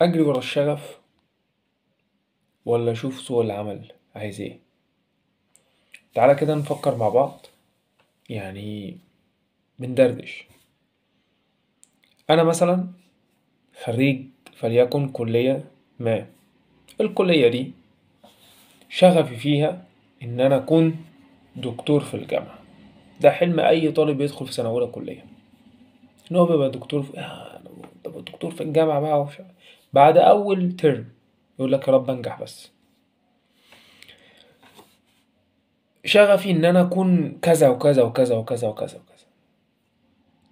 أجري ورا الشغف ولا أشوف سوق العمل عايز إيه؟ تعالى كده نفكر مع بعض يعني بندردش. أنا مثلا خريج فليكن كلية ما. الكلية دي شغفي فيها إن أنا أكون دكتور في الجامعة. ده حلم أي طالب يدخل في سنة أولى كلية. إن هو بيبقى دكتور في آه دكتور في الجامعة بقى ومش. بعد أول ترم يقول لك يا رب أنجح بس. شغفي إن أنا أكون كذا وكذا وكذا وكذا وكذا وكذا.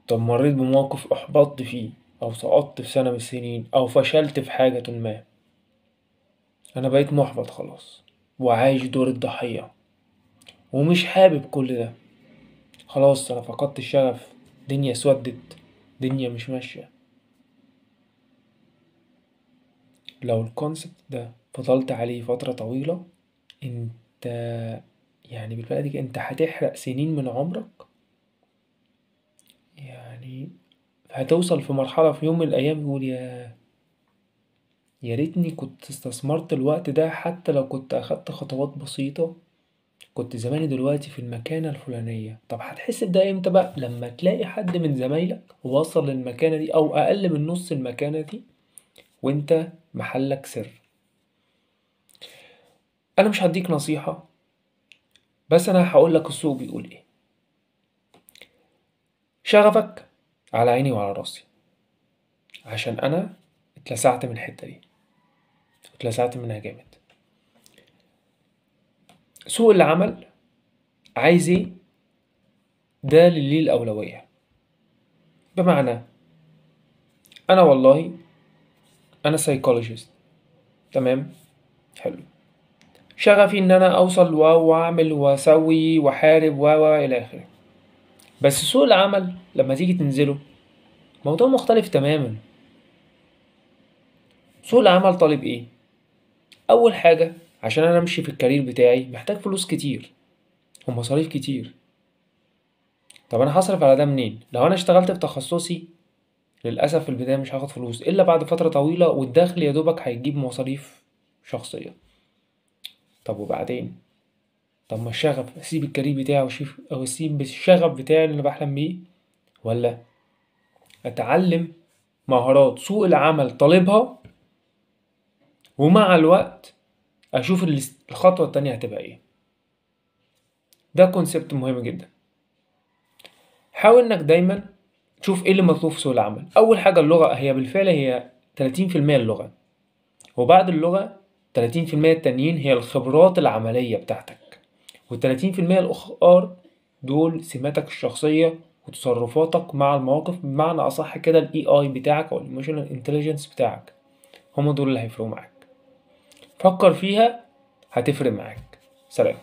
طب مريت بموقف أحبطت فيه أو سقطت في سنة من السنين أو فشلت في حاجة ما. أنا بقيت محبط خلاص وعايش دور الضحية ومش حابب كل ده. خلاص أنا فقدت الشغف دنيا سودت دنيا مش ماشية. لو الكونسبت ده فضلت عليه فترة طويلة انت يعني بالبلدي انت هتحرق سنين من عمرك. يعني هتوصل في مرحلة في يوم من الأيام يقول يا يا ريتني كنت استثمرت الوقت ده حتى لو كنت أخدت خطوات بسيطة. كنت زماني دلوقتي في المكانة الفلانية. طب هتحس بده إمتى بقى؟ لما تلاقي حد من زمايلك وصل للمكانة دي أو أقل من نص المكانة دي وانت محلك سر. أنا مش هديك نصيحة بس أنا هقولك السوق بيقول إيه. شغفك على عيني وعلى راسي. عشان أنا اتلسعت من الحتة دي. اتلسعت منها جامد. سوق العمل عايز إيه؟ ده ليه الأولوية بمعنى أنا والله أنا سايكولوجيست تمام؟ حلو. شغفي إن أنا أوصل و- وأعمل وأسوي وأحارب و و إلى آخره. بس سوق العمل لما تيجي تنزله موضوع مختلف تماما. سوق العمل طالب إيه؟ أول حاجة عشان أنا أمشي في الكارير بتاعي محتاج فلوس كتير ومصاريف كتير. طب أنا هصرف على ده منين؟ لو أنا اشتغلت في تخصصي للأسف في البداية مش هاخد فلوس إلا بعد فترة طويلة والدخل يا دوبك هيجيب مصاريف شخصية. طب وبعدين؟ طب ما الشغف اسيب الكارير بتاعي أو اسيب الشغف بتاعي اللي أنا بحلم بيه. ولا أتعلم مهارات سوق العمل طالبها ومع الوقت الاس- الخطوة التانية هتبقى إيه. ده concept مهم جدا. حاول إنك دايما تشوف إيه اللي مطلوب في سوق العمل. أول حاجة اللغة هي بالفعل هي 30% اللغة. وبعد اللغة 30% التانيين هي الخبرات العملية بتاعتك. والتلاتين في المية الأخر دول سماتك الشخصية وتصرفاتك مع المواقف بمعنى أصح كده ال AI بتاعك أو ال Emotional Intelligence بتاعك. هما دول اللي هيفرقوا معاك. فكر فيها هتفرق معاك. سلام.